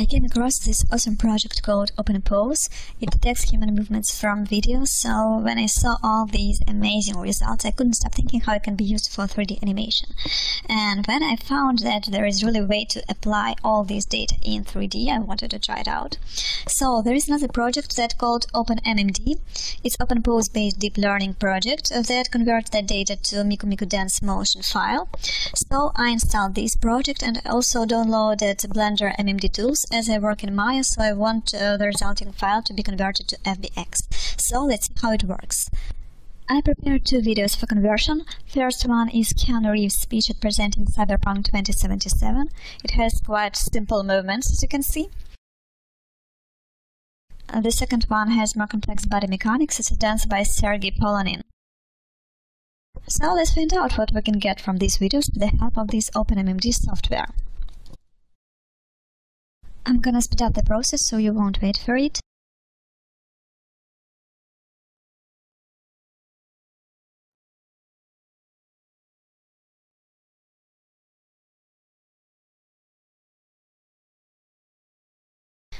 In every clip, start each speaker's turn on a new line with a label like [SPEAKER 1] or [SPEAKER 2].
[SPEAKER 1] I came across this awesome project called OpenPose. It detects human movements from videos, so when I saw all these amazing results, I couldn't stop thinking how it can be used for 3D animation. And when I found that there is really a way to apply all this data in 3D, I wanted to try it out. So there is another project that called OpenMMD. It's OpenPose based deep learning project that converts that data to Miku Miku Dance motion file. So I installed this project and also downloaded Blender MMD tools as I work in Maya, so I want uh, the resulting file to be converted to FBX. So let's see how it works. I prepared two videos for conversion. First one is Keanu Reeves' speech at presenting Cyberpunk 2077. It has quite simple movements, as you can see. Uh, the second one has more complex body mechanics. It's a dance by Sergei Polonin. So let's find out what we can get from these videos with the help of this OpenMMD software. I'm gonna speed up the process so you won't wait for it.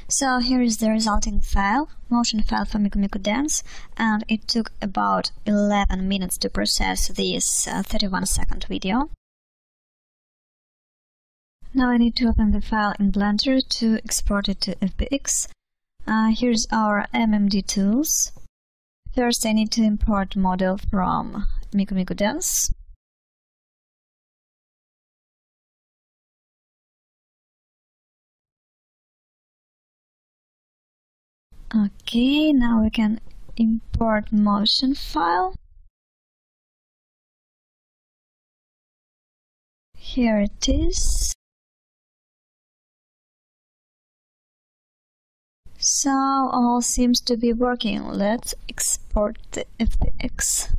[SPEAKER 1] So here is the resulting file, motion file for Miku Miku Dance, and it took about 11 minutes to process this uh, 31 second video. Now I need to open the file in Blender to export it to FBX. Uh, here's our MMD tools. First I need to import model from Miku Miku Dance. Okay, now we can import motion file. Here it is. So all seems to be working. Let's export the FBX.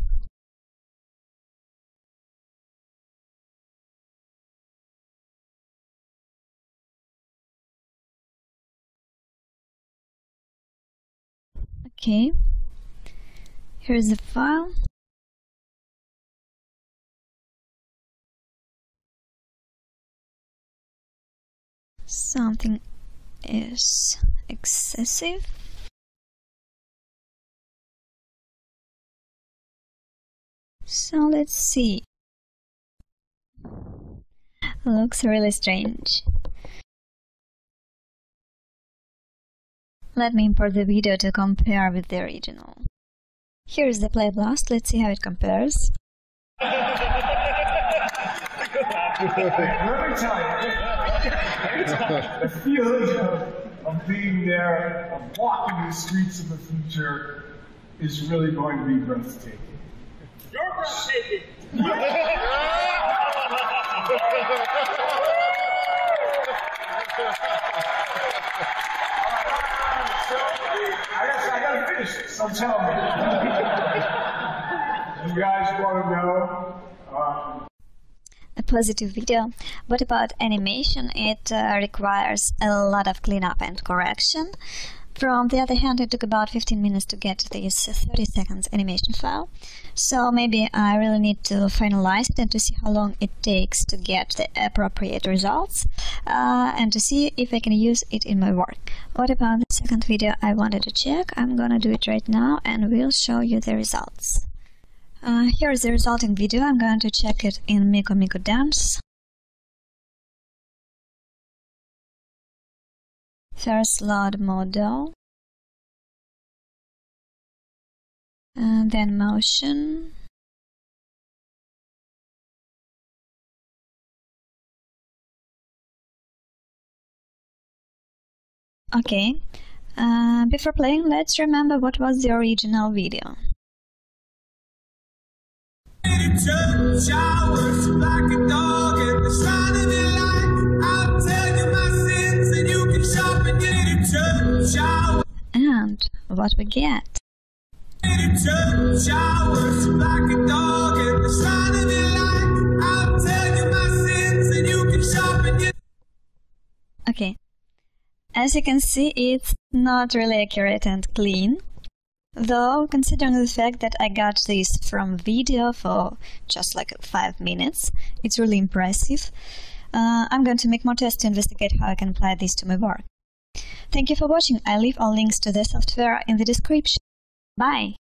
[SPEAKER 1] Okay, here's the file. Something is excessive. So let's see. Looks really strange. Let me import the video to compare with the original. Here's the play blast, let's see how it compares.
[SPEAKER 2] Let me tell you, the feeling of, of being there, of walking the streets of the future, is really going to be breathtaking.
[SPEAKER 3] You're breathtaking.
[SPEAKER 2] I guess I gotta finish it, so tell me. you guys want to know? Um,
[SPEAKER 1] a positive video. What about animation? It uh, requires a lot of cleanup and correction. From the other hand, it took about 15 minutes to get this 30 seconds animation file. So maybe I really need to finalize it and to see how long it takes to get the appropriate results uh, and to see if I can use it in my work. What about the second video I wanted to check? I'm gonna do it right now and we'll show you the results. Uh, here is the resulting video. I'm going to check it in Miko Miko Dance. First load model. And then motion. Okay, uh, before playing, let's remember what was the original video.
[SPEAKER 4] Showers like a dog at the sign of the light. I'll tell you my sins and you can shop and get a tub.
[SPEAKER 1] And what we get?
[SPEAKER 4] Showers like a dog at the sign of the light. I'll tell you my sins and you can shop and get.
[SPEAKER 1] Okay. As you can see, it's not really accurate and clean. Though, considering the fact that I got this from video for just like 5 minutes, it's really impressive. Uh, I'm going to make more tests to investigate how I can apply this to my work. Thank you for watching. I leave all links to the software in the description. Bye!